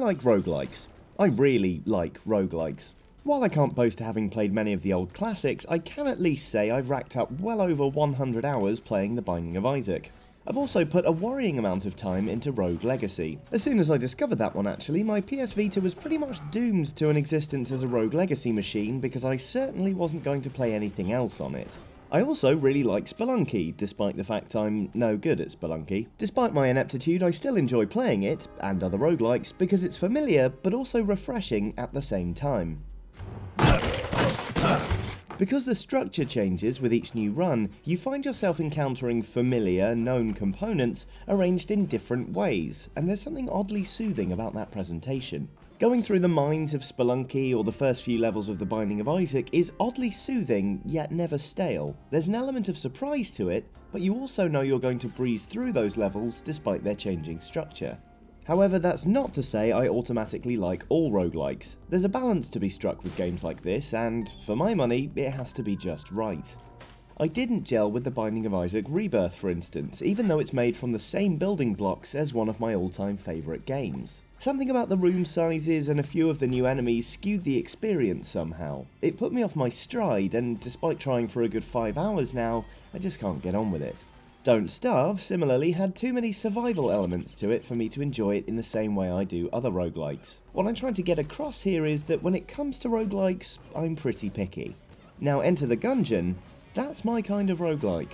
like roguelikes. I really like roguelikes. While I can't boast to having played many of the old classics, I can at least say I've racked up well over 100 hours playing The Binding of Isaac. I've also put a worrying amount of time into Rogue Legacy. As soon as I discovered that one actually, my PS Vita was pretty much doomed to an existence as a Rogue Legacy machine because I certainly wasn't going to play anything else on it. I also really like Spelunky, despite the fact I'm no good at Spelunky. Despite my ineptitude, I still enjoy playing it, and other roguelikes, because it's familiar but also refreshing at the same time. Because the structure changes with each new run, you find yourself encountering familiar, known components arranged in different ways, and there's something oddly soothing about that presentation. Going through the mines of Spelunky or the first few levels of The Binding of Isaac is oddly soothing, yet never stale. There's an element of surprise to it, but you also know you're going to breeze through those levels despite their changing structure. However, that's not to say I automatically like all roguelikes. There's a balance to be struck with games like this, and for my money, it has to be just right. I didn't gel with The Binding of Isaac Rebirth, for instance, even though it's made from the same building blocks as one of my all-time favourite games. Something about the room sizes and a few of the new enemies skewed the experience somehow. It put me off my stride, and despite trying for a good 5 hours now, I just can't get on with it. Don't Starve similarly had too many survival elements to it for me to enjoy it in the same way I do other roguelikes. What I'm trying to get across here is that when it comes to roguelikes, I'm pretty picky. Now Enter the Gungeon, that's my kind of roguelike.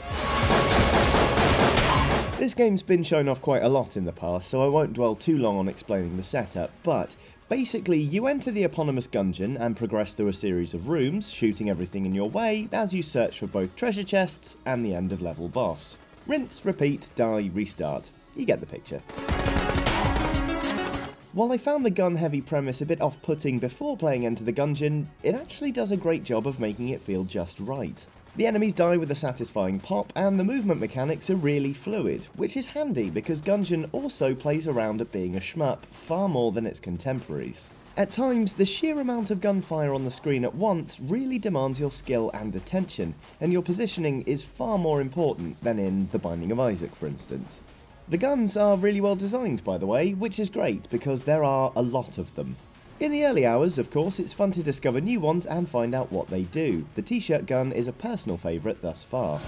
This game's been shown off quite a lot in the past, so I won't dwell too long on explaining the setup, but Basically, you enter the eponymous dungeon and progress through a series of rooms, shooting everything in your way as you search for both treasure chests and the end of level boss. Rinse, repeat, die, restart. You get the picture. While I found the gun-heavy premise a bit off-putting before playing Enter the Gungeon, it actually does a great job of making it feel just right. The enemies die with a satisfying pop, and the movement mechanics are really fluid, which is handy because Gungeon also plays around at being a shmup far more than its contemporaries. At times, the sheer amount of gunfire on the screen at once really demands your skill and attention, and your positioning is far more important than in The Binding of Isaac, for instance. The guns are really well designed, by the way, which is great because there are a lot of them. In the early hours, of course, it's fun to discover new ones and find out what they do. The t-shirt gun is a personal favourite thus far.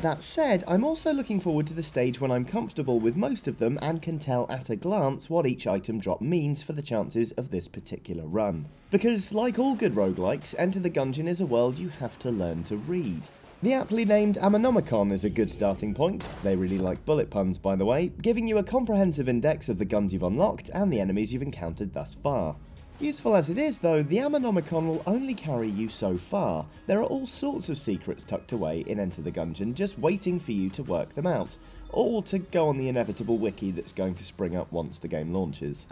That said, I'm also looking forward to the stage when I'm comfortable with most of them and can tell at a glance what each item drop means for the chances of this particular run. Because, like all good roguelikes, Enter the Gungeon is a world you have to learn to read. The aptly named Ammonomicon is a good starting point, they really like bullet puns by the way, giving you a comprehensive index of the guns you've unlocked and the enemies you've encountered thus far. Useful as it is though, the Ammonomicon will only carry you so far. There are all sorts of secrets tucked away in Enter the Gungeon just waiting for you to work them out, or to go on the inevitable wiki that's going to spring up once the game launches.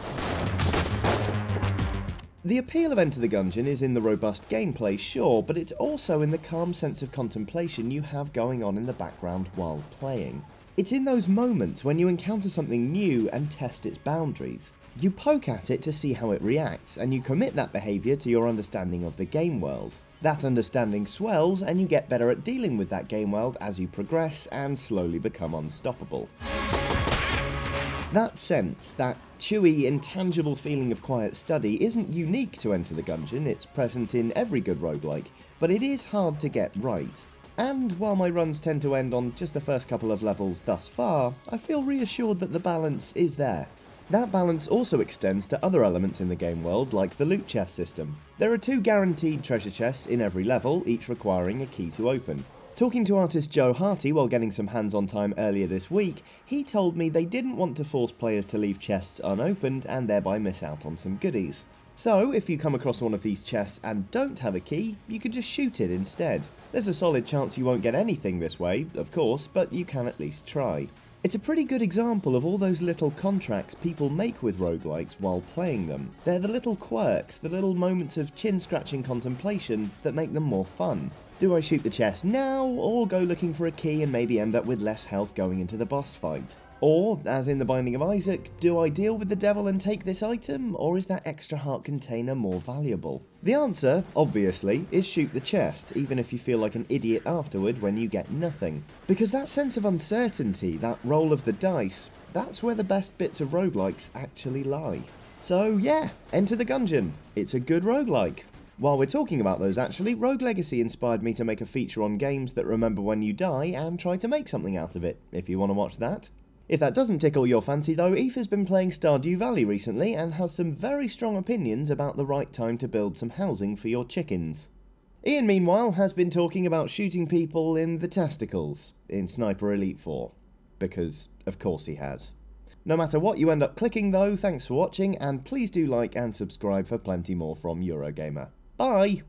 The appeal of Enter the Gungeon is in the robust gameplay, sure, but it's also in the calm sense of contemplation you have going on in the background while playing. It's in those moments when you encounter something new and test its boundaries. You poke at it to see how it reacts, and you commit that behaviour to your understanding of the game world. That understanding swells, and you get better at dealing with that game world as you progress and slowly become unstoppable. That sense, that chewy, intangible feeling of quiet study isn't unique to Enter the Gungeon, it's present in every good roguelike, but it is hard to get right. And while my runs tend to end on just the first couple of levels thus far, I feel reassured that the balance is there. That balance also extends to other elements in the game world, like the loot chest system. There are two guaranteed treasure chests in every level, each requiring a key to open. Talking to artist Joe Harty while getting some hands-on time earlier this week, he told me they didn't want to force players to leave chests unopened and thereby miss out on some goodies. So, if you come across one of these chests and don't have a key, you can just shoot it instead. There's a solid chance you won't get anything this way, of course, but you can at least try. It's a pretty good example of all those little contracts people make with roguelikes while playing them. They're the little quirks, the little moments of chin-scratching contemplation that make them more fun. Do I shoot the chest now, or go looking for a key and maybe end up with less health going into the boss fight? Or, as in The Binding of Isaac, do I deal with the devil and take this item, or is that extra heart container more valuable? The answer, obviously, is shoot the chest, even if you feel like an idiot afterward when you get nothing. Because that sense of uncertainty, that roll of the dice, that's where the best bits of roguelikes actually lie. So yeah, Enter the Gungeon. It's a good roguelike. While we're talking about those actually, Rogue Legacy inspired me to make a feature on games that remember when you die and try to make something out of it, if you want to watch that. If that doesn't tickle your fancy though, Eve has been playing Stardew Valley recently and has some very strong opinions about the right time to build some housing for your chickens. Ian, meanwhile, has been talking about shooting people in the testicles in Sniper Elite 4. Because, of course, he has. No matter what you end up clicking, though, thanks for watching, and please do like and subscribe for plenty more from Eurogamer. Bye!